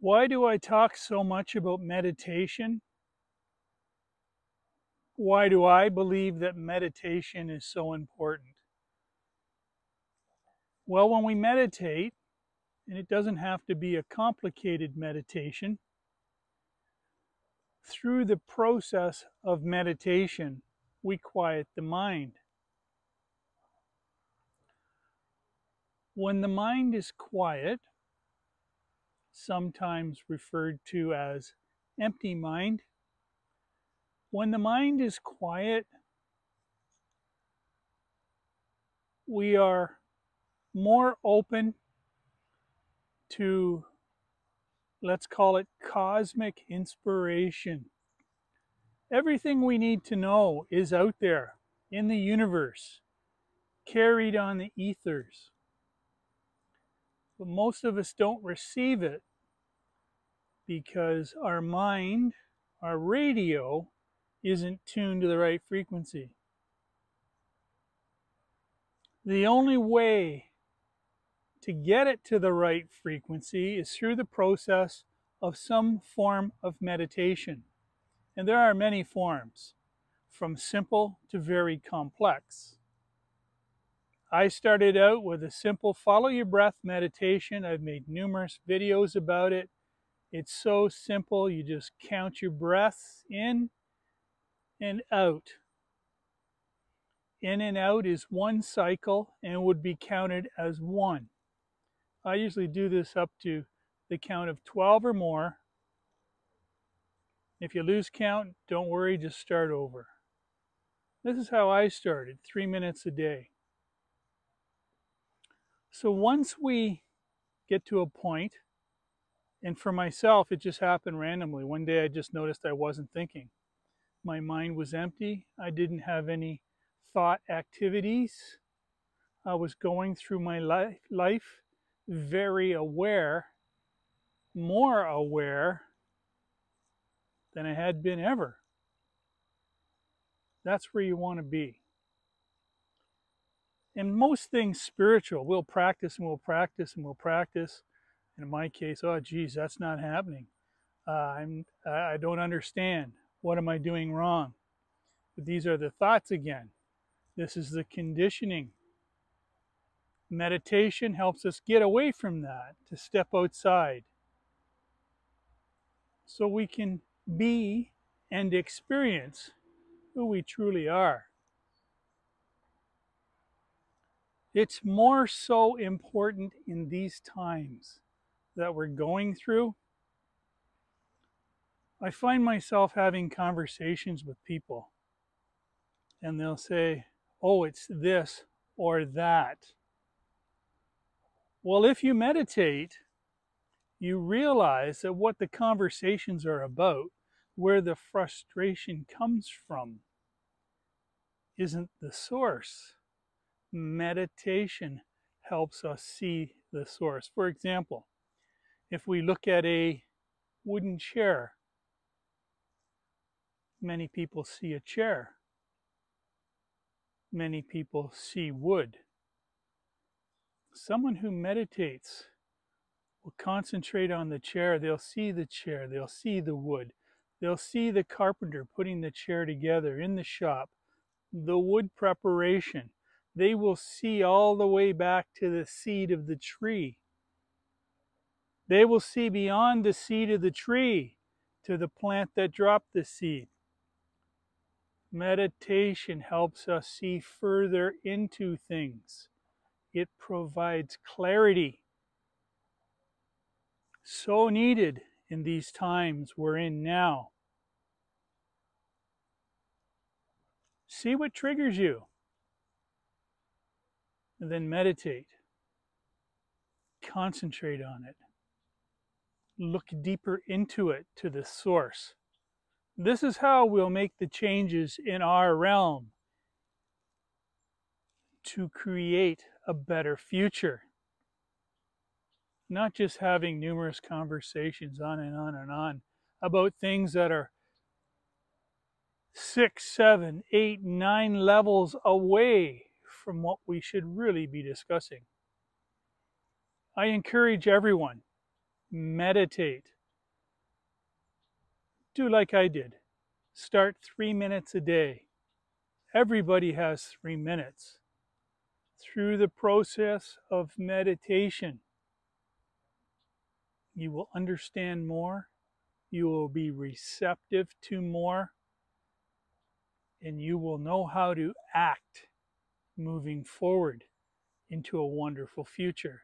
Why do I talk so much about meditation? Why do I believe that meditation is so important? Well, when we meditate, and it doesn't have to be a complicated meditation, through the process of meditation, we quiet the mind. When the mind is quiet, sometimes referred to as empty mind, when the mind is quiet, we are more open to, let's call it cosmic inspiration. Everything we need to know is out there in the universe, carried on the ethers. But most of us don't receive it because our mind, our radio, isn't tuned to the right frequency. The only way to get it to the right frequency is through the process of some form of meditation. And there are many forms, from simple to very complex. I started out with a simple follow your breath meditation. I've made numerous videos about it. It's so simple. You just count your breaths in and out. In and out is one cycle and would be counted as one. I usually do this up to the count of 12 or more. If you lose count, don't worry, just start over. This is how I started, three minutes a day. So once we get to a point, and for myself, it just happened randomly. One day I just noticed I wasn't thinking. My mind was empty. I didn't have any thought activities. I was going through my life, life very aware, more aware than I had been ever. That's where you want to be. And most things spiritual, we'll practice and we'll practice and we'll practice. In my case, oh, geez, that's not happening. Uh, I'm, I don't understand. What am I doing wrong? But these are the thoughts again. This is the conditioning Meditation helps us get away from that, to step outside. So we can be and experience who we truly are. It's more so important in these times that we're going through. I find myself having conversations with people, and they'll say, Oh, it's this or that. Well, if you meditate, you realize that what the conversations are about, where the frustration comes from, isn't the source. Meditation helps us see the source. For example, if we look at a wooden chair, many people see a chair. Many people see wood. Someone who meditates will concentrate on the chair. They'll see the chair, they'll see the wood, they'll see the carpenter putting the chair together in the shop, the wood preparation. They will see all the way back to the seed of the tree. They will see beyond the seed of the tree to the plant that dropped the seed. Meditation helps us see further into things it provides clarity. So needed in these times we're in now. See what triggers you. And then meditate. Concentrate on it. Look deeper into it to the source. This is how we'll make the changes in our realm to create a better future. Not just having numerous conversations on and on and on about things that are six, seven, eight, nine levels away from what we should really be discussing. I encourage everyone meditate. Do like I did. Start three minutes a day. Everybody has three minutes. Through the process of meditation, you will understand more, you will be receptive to more, and you will know how to act moving forward into a wonderful future.